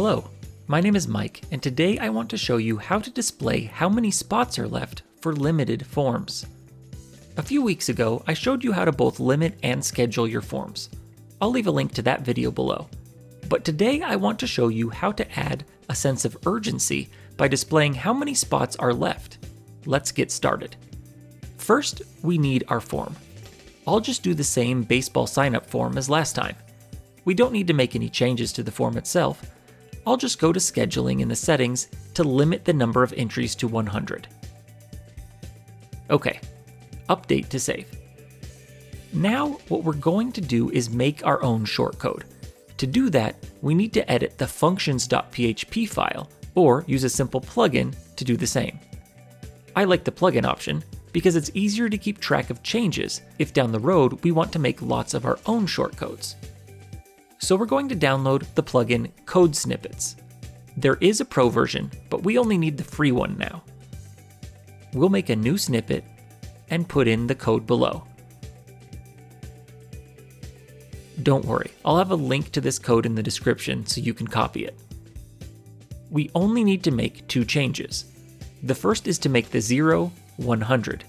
Hello, my name is Mike, and today I want to show you how to display how many spots are left for limited forms. A few weeks ago, I showed you how to both limit and schedule your forms. I'll leave a link to that video below. But today I want to show you how to add a sense of urgency by displaying how many spots are left. Let's get started. First, we need our form. I'll just do the same baseball sign-up form as last time. We don't need to make any changes to the form itself, I'll just go to scheduling in the settings to limit the number of entries to 100. Okay, update to save. Now what we're going to do is make our own shortcode. To do that, we need to edit the functions.php file or use a simple plugin to do the same. I like the plugin option because it's easier to keep track of changes if down the road we want to make lots of our own shortcodes so we're going to download the plugin Code Snippets. There is a pro version, but we only need the free one now. We'll make a new snippet and put in the code below. Don't worry, I'll have a link to this code in the description so you can copy it. We only need to make two changes. The first is to make the 0 100,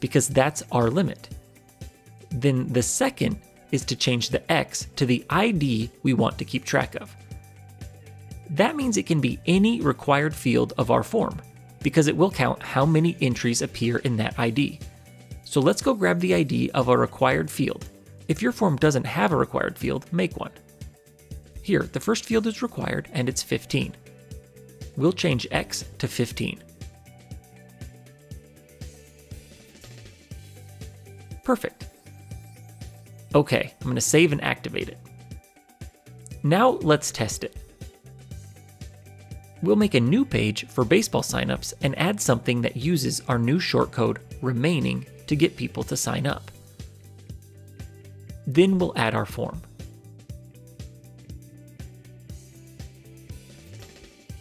because that's our limit. Then the second is to change the X to the ID we want to keep track of. That means it can be any required field of our form, because it will count how many entries appear in that ID. So let's go grab the ID of a required field. If your form doesn't have a required field, make one. Here, the first field is required and it's 15. We'll change X to 15. Perfect. Okay, I'm going to save and activate it. Now let's test it. We'll make a new page for baseball signups and add something that uses our new shortcode remaining to get people to sign up. Then we'll add our form.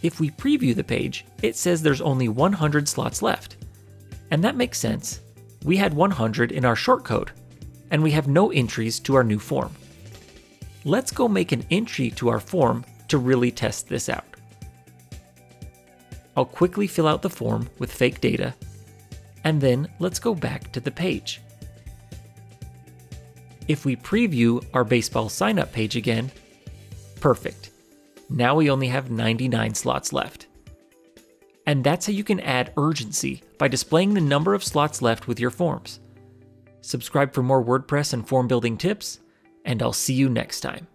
If we preview the page, it says there's only 100 slots left. And that makes sense. We had 100 in our shortcode, and we have no entries to our new form. Let's go make an entry to our form to really test this out. I'll quickly fill out the form with fake data, and then let's go back to the page. If we preview our baseball sign up page again, perfect. Now we only have 99 slots left. And that's how you can add urgency by displaying the number of slots left with your forms. Subscribe for more WordPress and form building tips, and I'll see you next time.